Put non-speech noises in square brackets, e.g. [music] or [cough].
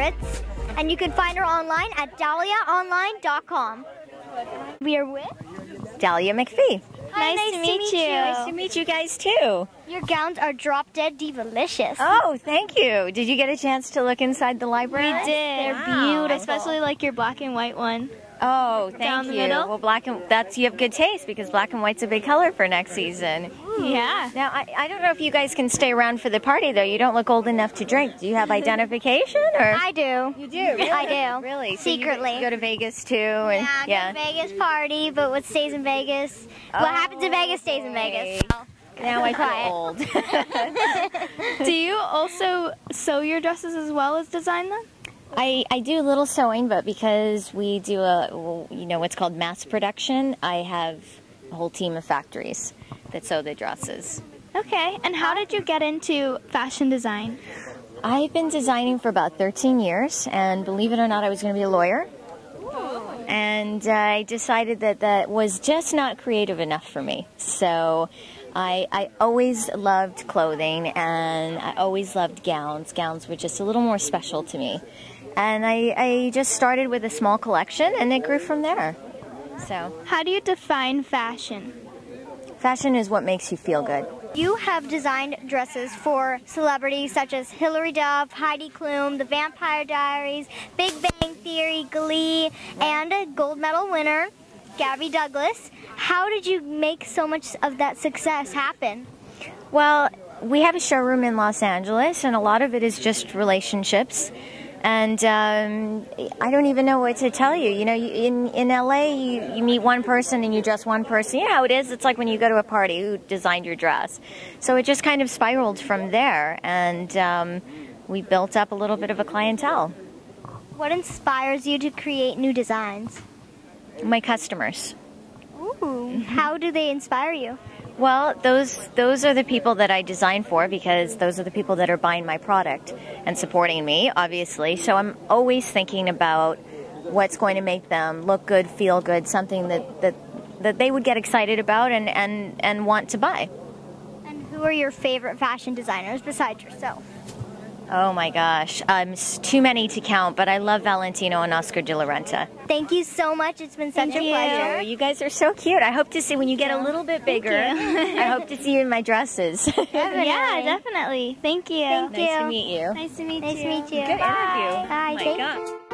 Fritz, and you can find her online at daliaonline.com. We are with Dalia Macphee. Hi, nice, nice, to meet, meet you. you. Nice to meet you guys too. Your gowns are drop dead divalicious. Oh, thank you. Did you get a chance to look inside the library? We did. They're Wow. beautiful. Especially like your black and white one. Oh, thank you. middle? Well, black and that's you have good taste because black and white's a big color for next season. Yeah. Now, I, I don't know if you guys can stay around for the party though. You don't look old enough to drink. Do you have identification or? I do. you do. Really? I do. Really? So you go- Secretly. go to Vegas too, and Yeah, go to Vegas party, but what stays in Vegas, what happens in Vegas stays in Vegas. Now I feel old. [laughs] Do you also sew your dresses as well as design them? I, I do a little sewing, but because we do a you know what's called mass production, I have a whole team of factories that sew the dresses. Okay. And how did you get into fashion design? I've been designing for about 13 years, and believe it or not, I was going to be a lawyer. And I decided that that was just not creative enough for me. So I, I always loved clothing, and I always loved gowns. Gowns were just a little more special to me. And I, I just started with a small collection, and it grew from there. So, How do you define fashion? fashion is what makes you feel good. You have designed dresses for celebrities such as Hilary Duff, Heidi Klum, The Vampire Diaries, Big Bang Theory, Glee, and a gold medal winner, Gabby Douglas. How did you make so much of that success happen? Well, we have a showroom in Los Angeles, and a lot of it is just relationships. And um, I don't even know what to tell you. You know, in in LA, you, you meet one person and you dress one person. You know how it is. It's like when you go to a party. Who designed your dress? So it just kind of spiraled from there, and um, we built up a little bit of a clientele. What inspires you to create new designs? My customers. Ooh, mm-hmm. how do they inspire you? Well, those those are the people that I design for because those are the people that are buying my product and supporting me, obviously. So I'm always thinking about what's going to make them look good, feel good, something that that, that they would get excited about and, and, and want to buy. And who are your favorite fashion designers besides yourself? Oh my gosh, um, too many to count, but I love Valentino and Oscar de la Renta. Thank you so much. It's been such Thank a you. pleasure. You guys are so cute. I hope to see when you get a little bit bigger. [laughs] I hope to see you in my dresses. [laughs] Yeah, definitely. Thank you. Thank nice to meet you. Nice to meet Nice you. to meet you. Good interview. Bye. Oh Thank God.